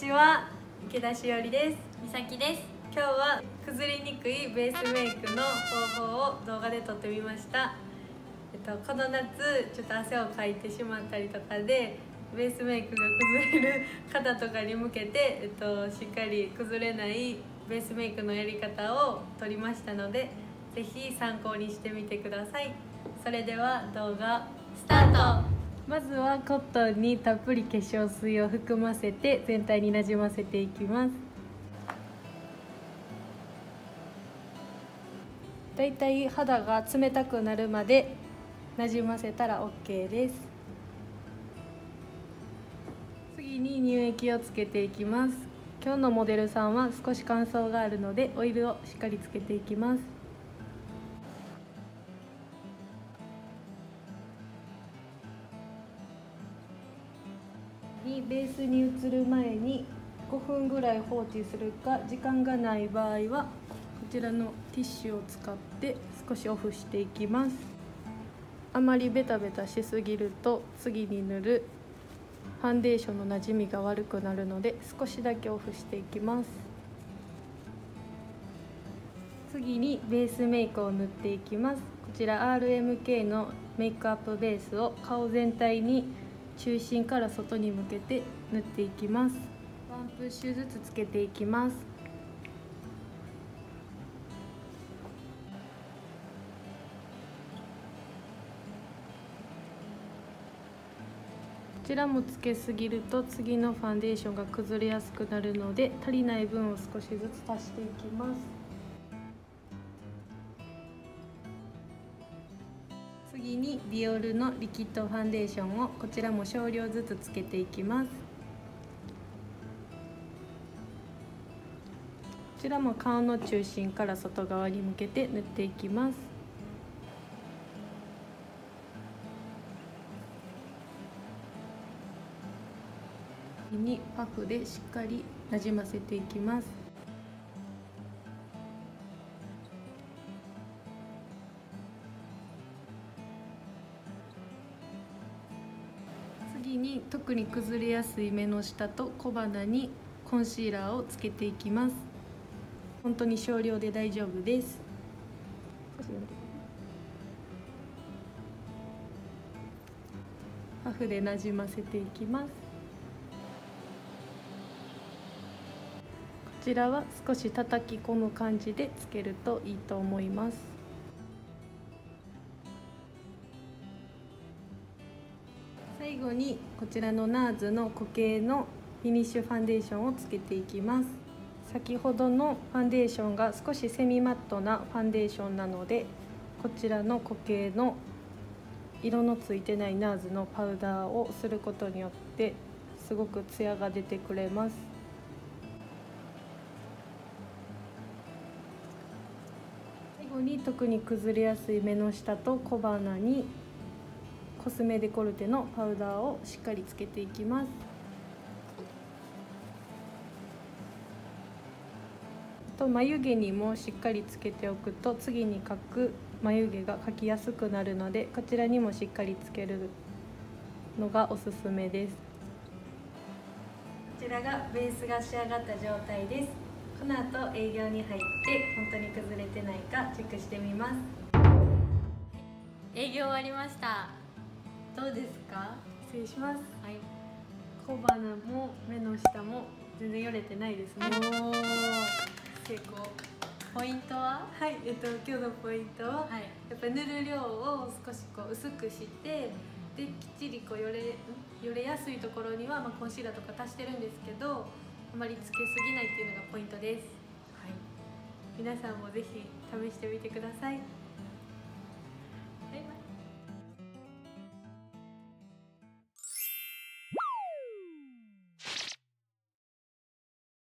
ちは池田しおりです。みさきです。今日は崩れにくいベースメイクの方法を動画で撮ってみました。えっと、この夏ちょっと汗をかいてしまったりとかでベースメイクが崩れる方とかに向けて、えっと、しっかり崩れないベースメイクのやり方を撮りましたので是非参考にしてみてください。それでは動画スタート。まずはコットンにたっぷり化粧水を含ませて全体になじませていきます。だいたい肌が冷たくなるまでなじませたら OK です。次に乳液をつけていきます。今日のモデルさんは少し乾燥があるのでオイルをしっかりつけていきます。にベースに移る前に5分ぐらい放置するか時間がない場合はこちらのティッシュを使って少しオフしていきます。あまりベタベタしすぎると次に塗るファンデーションのなじみが悪くなるので少しだけオフしていきます。次にベースメイクを塗っていきます。こちら RMK のメイクアップベースを顔全体に中心から外に向けて塗っていきます。ワンプッシュずつつけていきます。こちらもつけすぎると次のファンデーションが崩れやすくなるので足りない分を少しずつ足していきます。次にディオールのリキッドファンデーションをこちらも少量ずつつけていきます。こちらも顔の中心から外側に向けて塗っていきます。にパフでしっかりなじませていきます。に特に崩れやすい目の下と小鼻にコンシーラーをつけていきます。本当に少量で大丈夫です。パフでなじませていきます。こちらは少し叩き込む感じでつけるといいと思います。最後にこちらの NARS の固形のフィニッシュファンデーションをつけていきます。先ほどのファンデーションが少しセミマットなファンデーションなのでこちらの固形の色のついてない NARS のパウダーをすることによってすごくツヤが出てくれます。後に特に崩れやすい目の下と小鼻にコスメデコルテのパウダーをしっかりつけていきます。と眉毛にもしっかりつけておくと次に描く眉毛が描きやすくなるのでこちらにもしっかりつけるのがおすすめです。こちらがベースが仕上がった状態です。この後営業に入って本当に崩れてないかチェックしてみます。営業終わりましたどうですか？失礼します。はい。小鼻も目の下も全然よれてないですね。お成功ポイントは？はいえっと今日のポイントは、はい、やっぱ塗る量を少しこう薄くしてできっちりこうよれよれやすいところには、まあ、コンシーラーとか足してるんですけどあまりつけすぎないっていうのがポイントです、はい、皆さんもぜひ試してみてください